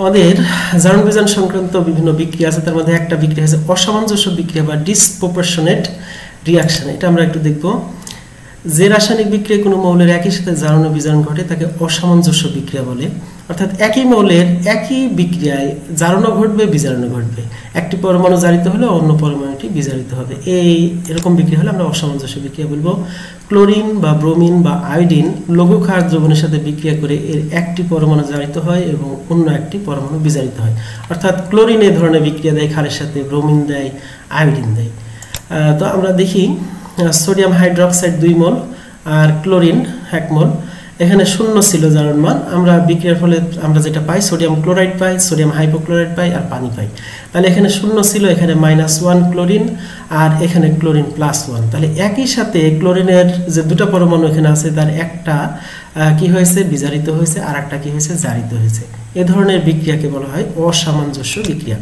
আমাদের জার্ন বিজান সংক্রান্ত বিভিন্ন বিক্রিয়া আছে, তার মধ্যে একটা বিক্রিয়া আছে অসামঞ্জস্য বিক্রিয়া বা ডিসপ্রপোর্শনেট রিয়াকশন এটা আমরা একটু দেখব। যে রাসায়নিক বিক্রিয়া কোনো মৌলের একই সাথে জারণ বিজারণ ঘটে, তাকে অসামঞ্জস্য বিক্রিয়া বলে। অর্থাৎ একই মৌলের একই বিক্রিয়ায় জারণও ঘটবে, বিজারণও ঘটবে। একটি পরমাণু জারিত হলে অন্য পরমাণুটি বিজারিত হবে। এই এরকম বিক্রিয়া হলে আমরা অসামঞ্জস্য বিক্রিয়া বলব। ক্লোরিন বা ব্রোমিন বা আয়োডিন লঘু ক্ষার দ্রবণের সাথে বিক্রিয়া করে এর একটি পরমাণু জারিত হয় এবং অন্য একটি পরমাণু বিজারিত হয়। অর্থাৎ ক্লোরিন এ ধরনের বিক্রিয়া দেয়, ক্ষারের সাথে ব্রোমিন দেয়, আয়োডিন দেয়। তো আমরা দেখি সোডিয়াম হাইড্রোক্সাইড দুই মোল আর ক্লোরিন এক মোল। এখানে শূন্য ছিল জারণ মান। আমরা বিক্রিয়ার ফলে আমরা যেটা পাই, সোডিয়াম ক্লোরাইড পাই, সোডিয়াম হাইপোক্লোরাইড পাই আর পানি পাই। তাহলে এখানে শূন্য ছিল, এখানে মাইনাস ওয়ান ক্লোরিন আর এখানে ক্লোরিন প্লাস ওয়ান তাহলে একই সাথে ক্লোরিনের যে দুটো পরমাণু এখানে আছে, তার একটা কি হয়েছে? বিজারিত হয়েছে আর একটা কি হয়েছে? জারিত হয়েছে। এ ধরনের বিক্রিয়াকে বলা হয় অসামঞ্জস্য বিক্রিয়া।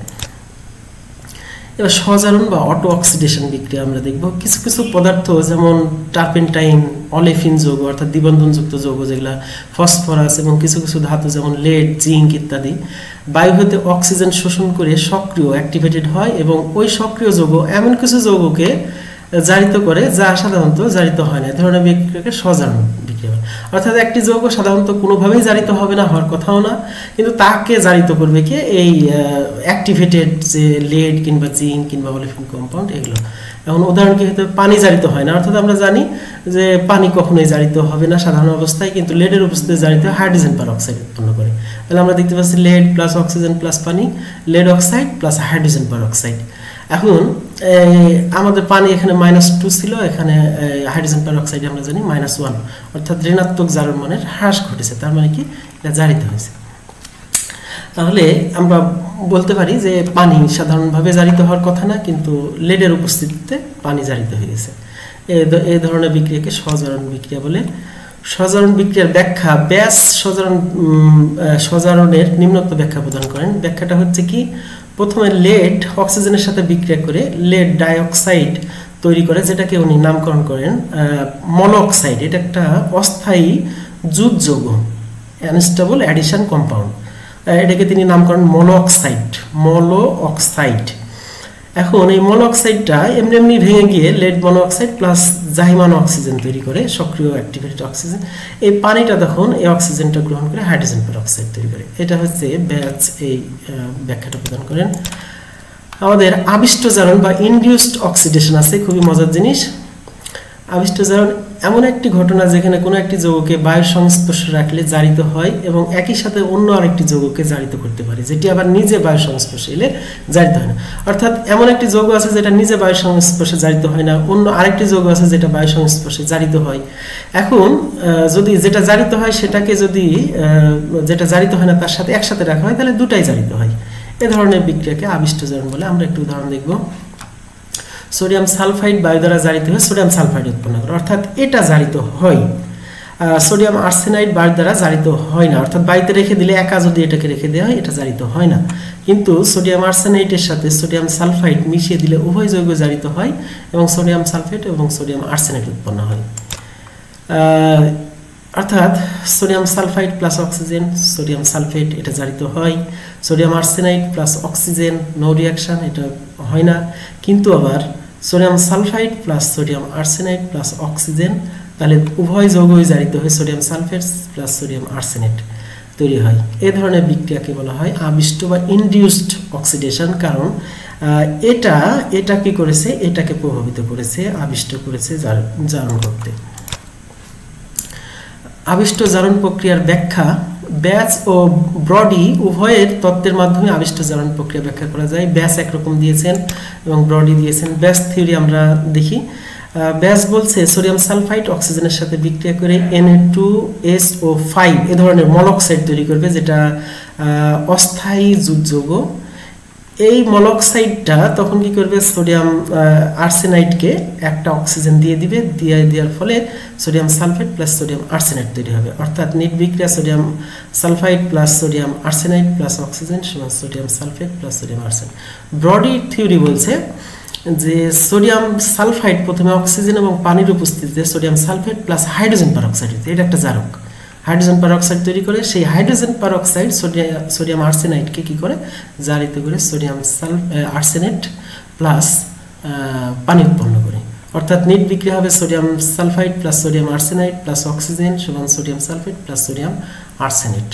এবার সজারণ বা অটো অক্সিডেশন বিক্রিয়া আমরা দেখব। কিছু কিছু পদার্থ, যেমন টার্পেন্টাইন অলেফিন যৌগ, অর্থাৎ দ্বিবন্ধনযুক্ত যৌগ, যেগুলো ফসফরাস এবং কিছু কিছু ধাতু, যেমন লেড জিঙ্ক ইত্যাদি বায়ু হতে অক্সিজেন শোষণ করে সক্রিয় অ্যাক্টিভেটেড হয় এবং ওই সক্রিয় যৌগ এমন কিছু যৌগকে জারিত করে, যা সাধারণত জারিত হয় না। ধরনের বিক্রিয়াকে সজারণ বিক্রিয়া অর্থাৎ একটি যৌগ সাধারণত কোনোভাবেই জারিত হবে না, হওয়ার কথাও না। কিন্তু তাকে জারিত করবে কে? এই অ্যাক্টিভেটেড যে লেড কিংবা জিঙ্ক কিংবা অলিফিন কম্পাউন্ড এগুলো। এখন উদাহরণ কি হতে পানি জারিত হয় না। অর্থাৎ আমরা জানি যে পানি কখনোই জারিত হবে না সাধারণ অবস্থায়, কিন্তু লেডের উপস্থিতি জারিত হাইড্রোজেন পার অক্সাইড উৎপন্ন করে। তাহলে আমরা দেখতে পাচ্ছি লেড প্লাস অক্সিজেন প্লাস পানি lead oxide plus hydrogen peroxide এখন আমাদের পানি এখানে মাইনাস টু ছিল, এখানে হাইড্রোজেন পারোক্সাইড আমরা জানি মাইনাস ওয়ান অর্থাৎ ঋণাত্মক জারণ মানের হ্রাস ঘটেছে, তার মানে কি? এটা জারিত হয়েছে। তাহলে আমরা বলতে পারি যে পানি সাধারণভাবে জারিত হওয়ার কথা না, কিন্তু লেডের উপস্থিতিতে পানি জারিত হয়ে গেছে এই ধরনের বিক্রিয়াকে সজারণ বিক্রিয়া বলে। সজারণ বিক্রিয়ার ব্যাখ্যা, ব্যাস সজারণ সজারণের নিম্নোক্ত ব্যাখ্যা প্রদান করেন। ব্যাখ্যাটা হচ্ছে কি? প্রথমে লেড অক্সিজেনের সাথে বিক্রিয়া করে লেড ডাইঅক্সাইড তৈরি করে, যেটাকে উনি নামকরণ করেন মনোঅক্সাইড এটা একটা অস্থায়ী যৌগ অ্যানস্টেবল অ্যাডিশন কম্পাউন্ড এটাকে তিনি নামকরণ মনোঅক্সাইড মলো অক্সাইড এখন এই মনোক্সাইডটা এমনি এমনি ভেঙে গিয়ে লেড মনোক্সাইড প্লাস জাহিমান অক্সিজেন তৈরি করে, সক্রিয় অ্যাক্টিভেটেড অক্সিজেন এই পানিটা তখন এই অক্সিজেনটা গ্রহণ করে হাইড্রোজেন অক্সাইড তৈরি করে। এটা হচ্ছে ব্যাচ এই ব্যাখ্যাটা প্রদান করেন। আমাদের আবিষ্ট জারণ বা ইনডিউসড অক্সিডেশন আছে, খুবই মজার জিনিস। আবিষ্ট জারণ এমন একটি ঘটনা যেখানে কোনো একটি যৌগকে বায়ুর সংস্পর্শে রাখলে জারিত হয় এবং একই সাথে অন্য আরেকটি যৌগকে জারিত করতে পারে, যেটি আবার নিজে বায়ুর সংস্পর্শে এলে জারিত হয় না। অর্থাৎ এমন একটি যৌগ আছে যেটা নিজে বায়ুর সংস্পর্শে জারিত হয় না, অন্য আরেকটি যৌগ আছে যেটা বায়ুর সংস্পর্শে জারিত হয়। এখন যদি যেটা জারিত হয় সেটাকে যদি যেটা জারিত হয় না তার সাথে একসাথে রাখা হয়, তাহলে দুটাই জারিত হয়। এ ধরনের বিক্রিয়াকে আবিষ্ট জারণ বলে আমরা একটু উদাহরণ দেখব। সোডিয়াম সালফাইড বায়ু দ্বারা জারিত হয়ে সোডিয়াম সালফাইড উৎপন্ন করে। অর্থাৎ এটা জারিত হয়। সোডিয়াম আর্সেনাইড বায়ু দ্বারা জারিত হয় না। অর্থাৎ বায়ুতে রেখে দিলে একা যদি এটাকে রেখে দেওয়া হয়, এটা জারিত হয় না। কিন্তু সোডিয়াম আর্সেনাইটের সাথে সোডিয়াম সালফাইড মিশিয়ে দিলে উভয় যৌগ জারিত হয় এবং সোডিয়াম সালফেট এবং সোডিয়াম আর্সেনাইট উৎপন্ন হয়। অর্থাৎ sodium sulphide plus oxygen, sodium sulphate, এটা জারিত হয়। Sodium arsenide plus oxygen, no reaction এটা হয় না। কিন্তু আবার sodium sulphide plus sodium arsenide plus oxygen, তাহলে উভয় যৌগই জারিত হয় sodium sulphate plus sodium arsenate তৈরি হয়। এ ধরনের বিক্রিয়াকে বলা হয় আবিষ্ট বা ইনডিউসড অক্সিডেশন, কারণ এটা এটা কি করেছে? এটাকে প্রভাবিত করেছে, আবিষ্ট করেছে জারণ করতে আবিষ্ট জারণ প্রক্রিয়ার ব্যাখ্যা, ব্যাচ ও ব্রডি উভয়ের তত্ত্বের মাধ্যমে আবিষ্ট জারণ প্রক্রিয়া ব্যাখ্যা করা যায়। ব্যাচ একরকম দিয়েছেন এবং ব্রডি দিয়েছেন। ব্যাচ থিওরি আমরা দেখি। ব্যাস বলছে সোডিয়াম সালফাইড অক্সিজেনের সাথে বিক্রিয়া করে N two S O five এ ধরনের মলক্সাইড তৈরি করবে, যেটা অস্থায়ী যৌগ এই মলক্সাইডটা তখন কি করবে? সোডিয়াম আর্সেনাইডকে একটা অক্সিজেন দিয়ে দিবে। দিয়ে দেওয়ার ফলে sodium sulphate plus sodium arsenide তৈরি হবে। অর্থাৎ নিট বিক্রিয়া sodium sulphide plus sodium arsenide plus oxygen সমান sodium sulphate plus sodium arsenide. ব্রডি theory বলছে যে সোডিয়াম সালফাইড প্রথমে অক্সিজেন এবং পানির উপস্থিতিতে sodium sulphate plus hydrogen peroxide এটা একটা জারক। হাইড্রোজেন পারঅক্সাইড তৈরি করে, সেই হাইড্রোজেন পারঅক্সাইড সোডিয়াম সোডিয়াম আর্সেনাইটকে কী করে? জারিত করে সোডিয়াম সালফ আর্সেনেট প্লাস পানি উৎপন্ন করে। অর্থাৎ নিট বিক্রি হবে sodium sulphide plus sodium arsenite plus oxygen সমান sodium sulphate plus sodium arsenate